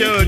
yeah.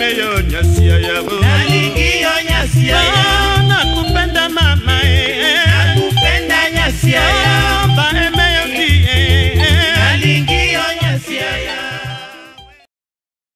me yo nyasi ayabu